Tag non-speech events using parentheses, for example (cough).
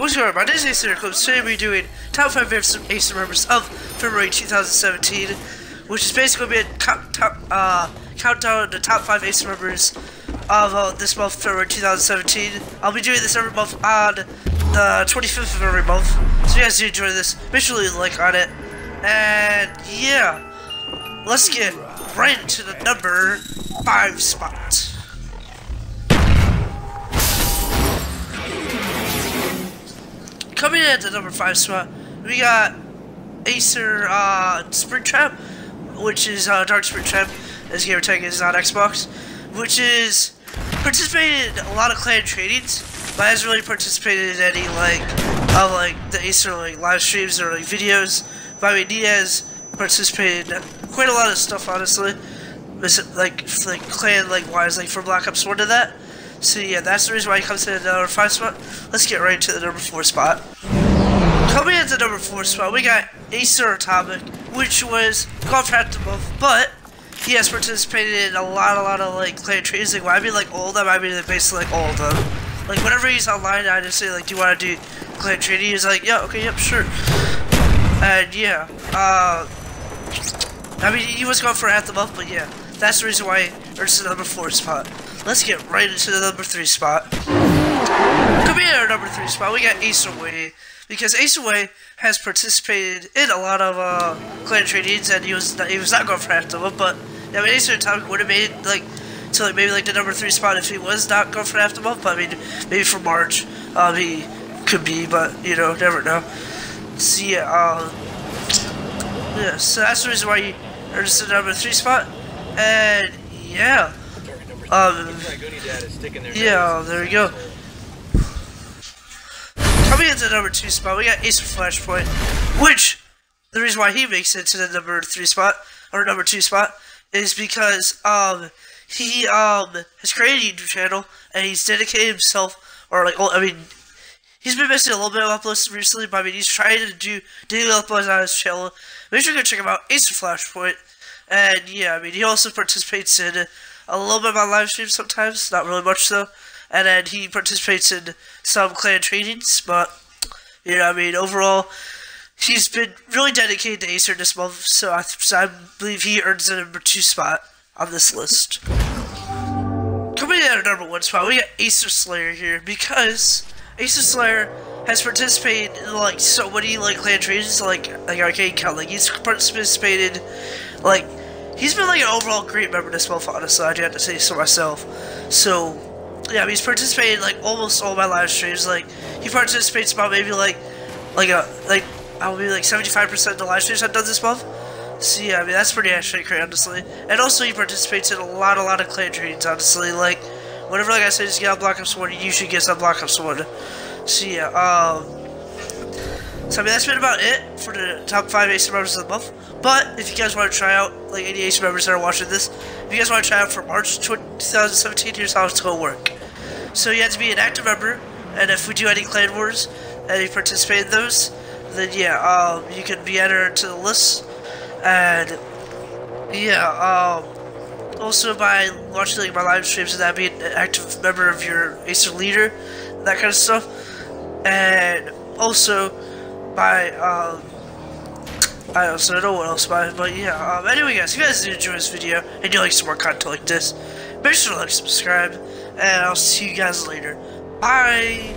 What's going on? My name is Ace Clips. Today we're doing top 5 Ace members of February 2017, which is basically be a count, top, uh, countdown to top 5 Ace members of uh, this month, February 2017. I'll be doing this every month on the 25th of every month. So you guys do enjoy this, make sure you like on it. And yeah, let's get right into the number 5 spot. Coming in at the number five spot, we got Acer uh, Springtrap, which is uh, Dark Springtrap, as Gamertag is on Xbox, which is participated in a lot of clan trainings, but hasn't really participated in any like of like the Acer like live streams or like videos. But I mean, Diaz participated in quite a lot of stuff, honestly. Like like clan like wise like from Black Ops One to that. So yeah, that's the reason why he comes in at the number 5 spot. Let's get right to the number 4 spot. Coming in at the number 4 spot, we got Acer Atomic, which was compatible, but he has participated in a lot, a lot of like clan trades. Like, well, I mean, like all of them. I mean, basically like all of them. Like whenever he's online, I just say like, "Do you want to do clan trading?" He's like, "Yeah, okay, yep, sure." And yeah, uh, I mean, he was going for at the month, but yeah, that's the reason why he earns the number four spot. Let's get right into the number three spot. Coming in our number three spot, we got Ace Away. Because Ace Away has participated in a lot of uh, clan trainings, and he was not, he was not going for half of them. But I mean, Ace Atomic would have made it like to like maybe like the number three spot if he was not going for half the month. But I mean, maybe for March, um, he could be, but you know, never know. So yeah, um, yeah, so that's the reason why he earns the number three spot, and yeah. Um, yeah, there we go. Coming into the number two spot, we got Ace of Flashpoint, which the reason why he makes it to the number three spot or number two spot is because um he um has created a YouTube channel and he's dedicated himself or like I mean he's been missing a little bit of uploads recently, but I mean he's trying to do daily uploads on his channel. Make sure you go check him out, Ace of Flashpoint, and yeah, I mean he also (laughs) participates in a little bit of my live streams sometimes, not really much though. And then he participates in some clan trainings, but you know, I mean, overall, he's been really dedicated to Acer this month, so I, so I believe he earns the number two spot on this list. Coming in at number one spot, we got Acer Slayer here because Acer Slayer has participated in like so many like clan trainings, like like arcade count. Like he's participated like he's been like an overall great member of this month, honestly. I do have to say so myself. So, yeah, he's participated like almost all my live streams. Like, he participates about maybe like, like a like I'll be like 75% of the live streams I've done this month. So yeah, I mean that's pretty actually great, honestly. And also he participates in a lot, a lot of clan trainings, honestly. Like, whenever like I say just get on Black Ops One, you should get on Black Ops One. So yeah, um. So I mean that's been about it for the top five Ace members of the month. But if you guys want to try out, like any Ace members that are watching this, if you guys want to try out for March 2017, here's how it's gonna work. So you have to be an active member, and if we do any clan wars and you participate in those, then yeah, um, you can be entered to the list. And yeah, um, also by watching like my live streams and that being an active member of your Acer leader, that kind of stuff. And also by um, I also don't know what else by but yeah. Um, anyway, guys, if you guys did enjoy this video and you like some more content like this, make sure to like, subscribe, and I'll see you guys later. Bye.